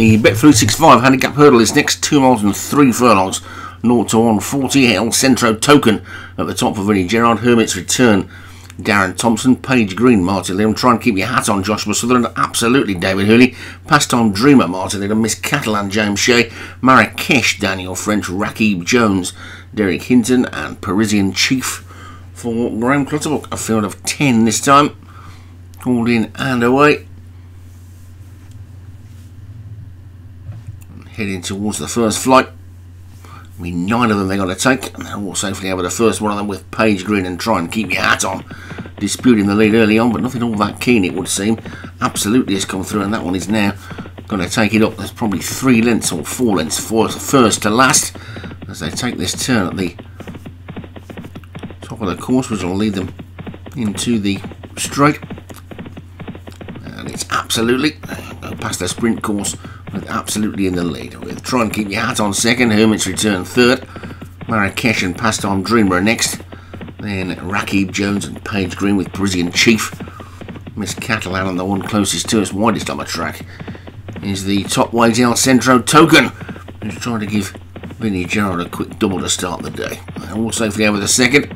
The Bet365 handicap hurdle is next 2 miles and 3 furlongs. 0 to 140 El Centro Token at the top for Vinnie Gerard. Hermit's Return. Darren Thompson, Page Green, Martin Liam. Try and keep your hat on, Joshua Sutherland. Absolutely, David Hurley. Pastime Dreamer, Martin Liam. Miss Catalan, James Shea. Marrakesh, Daniel French. Rakib Jones, Derek Hinton. And Parisian Chief for Graham Clutterbuck. A field of 10 this time. Called in and away. Heading towards the first flight. I mean, nine of them they got to take, and they're all safely over the first one of them with Page Green and try and keep your hat on. Disputing the lead early on, but nothing all that keen, it would seem. Absolutely has come through, and that one is now going to take it up. There's probably three lengths or four lengths for first to last as they take this turn at the top of the course, which will lead them into the straight. And it's absolutely past the sprint course absolutely in the lead. With try and keep your hat on second, Hermit's return third, Marrakesh and Pastime Dreamer next. Then Rakib Jones and Page Green with Parisian Chief. Miss Catalan on the one closest to us, widest on the track, is the top weight El Centro Token, who's trying to give Vinnie Gerard a quick double to start the day. All safely over the second.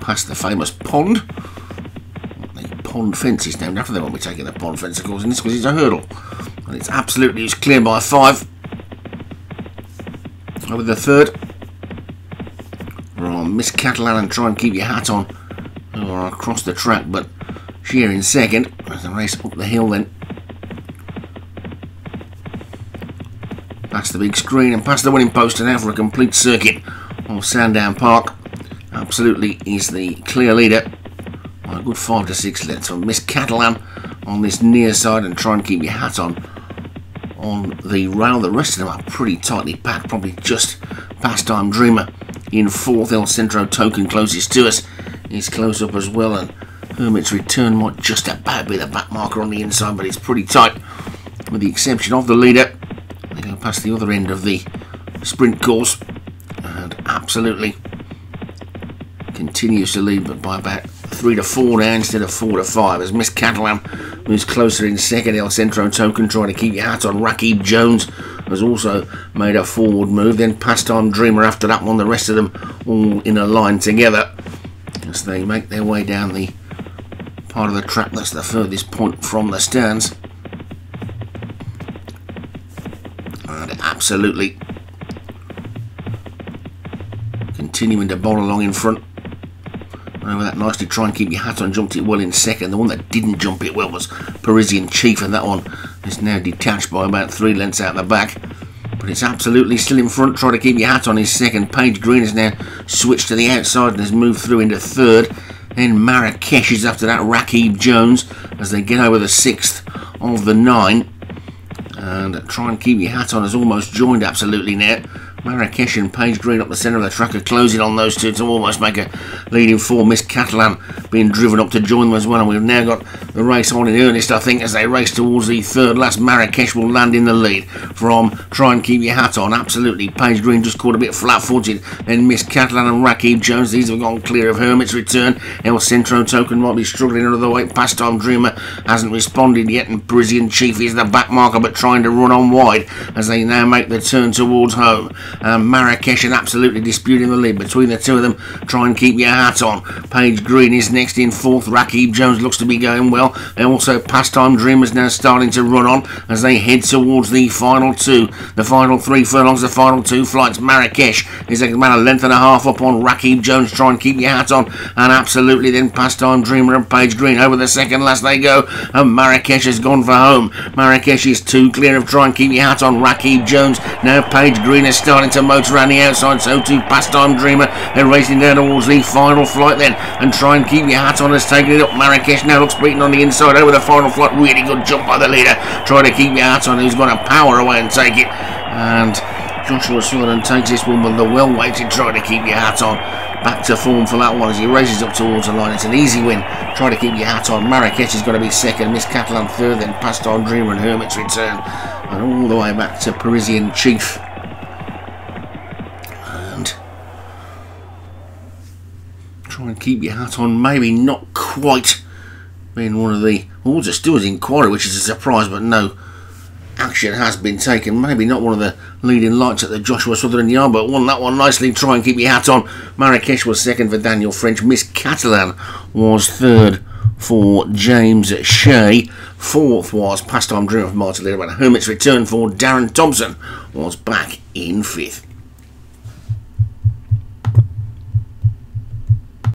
Past the famous pond pond fence is named after them. Won't be taking the pond fence, of course, in this because it's a hurdle. And it's absolutely it's clear by five. Over the third. Right, Miss Catalan and try and keep your hat on. Or across the track, but sheer in second. The race up the hill then. Past the big screen and past the winning post and out for a complete circuit of Sandown Park. Absolutely is the clear leader a good five to six lengths from Miss Catalan on this near side and try and keep your hat on on the rail. The rest of them are pretty tightly packed, probably just Pastime Dreamer in fourth. El Centro Token closest to us is close up as well, and Hermit's Return might just about be the back marker on the inside, but it's pretty tight, with the exception of the leader. They go past the other end of the sprint course, and absolutely continues to lead, but by about three to four now instead of four to five. As Miss Catalan moves closer in second, El Centro Token trying to keep your hat on. Rakib Jones has also made a forward move. Then Pastime Dreamer after that one. The rest of them all in a line together as they make their way down the part of the track that's the furthest point from the stands. And absolutely continuing to bowl along in front over that nicely. Try and keep your hat on. Jumped it well in second. The one that didn't jump it well was Parisian Chief, and that one is now detached by about three lengths out the back. But it's absolutely still in front. Try to keep your hat on his second. Page Green has now switched to the outside and has moved through into third. Then Marrakesh is after that. Rakib Jones as they get over the sixth of the nine. And try and keep your hat on has almost joined absolutely now. Marrakesh and Page Green up the centre of the track are closing on those two to almost make a leading four. Miss Catalan being driven up to join them as well. And we've now got the race on in earnest, I think, as they race towards the third last. Marrakesh will land in the lead from Try and Keep Your Hat On. Absolutely. Page Green just caught a bit flat footed. Then Miss Catalan and Rakib Jones. These have gone clear of Hermit's return. El Centro Token might be struggling the weight. Pastime Dreamer hasn't responded yet. And Parisian Chief is the back marker but trying to run on wide as they now make the turn towards home. Um, Marrakesh and absolutely disputing the lead between the two of them. Try and keep your hat on. Page Green is next in fourth. Rakib Jones looks to be going well. And also Pastime Dreamers now starting to run on as they head towards the final two. The final three furlongs, the final two flights. Marrakesh is about a length and a half up on Rakib Jones. Try and keep your hat on. And absolutely then Pastime Dreamer and Page Green over the second last they go. And Marrakesh has gone for home. Marrakesh is too clear of try and keep your hat on. Rakib Jones. Now Page Green is starting to motor around the outside, so too Pastime Dreamer. They're racing down towards the final flight then, and try and keep your hat on as taking it up. Marrakesh now looks beaten on the inside over the final flight. Really good jump by the leader. Trying to keep your hat on, who's going to power away and take it. And Joshua Sutherland takes this one with the well weighted, trying to keep your hat on. Back to form for that one as he races up towards the line. It's an easy win. Try to keep your hat on. Marrakesh is going to be second. Miss Catalan third. Then Pastime Dreamer and Hermit's return. And all the way back to Parisian Chief. Try and keep your hat on. Maybe not quite being one of the awards of Stewards Inquiry, which is a surprise, but no action has been taken. Maybe not one of the leading lights at the Joshua Sutherland Yard, but won that one nicely. Try and keep your hat on. Marrakesh was second for Daniel French. Miss Catalan was third for James Shea. Fourth was Pastime Dream of Martin Lear. Hermit's return for Darren Thompson was back in fifth.